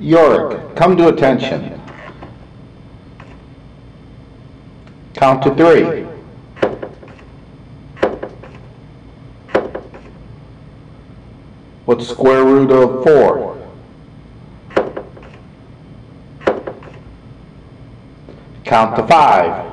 Yorick, come to attention. Count to three. What's square root of four? Count to five.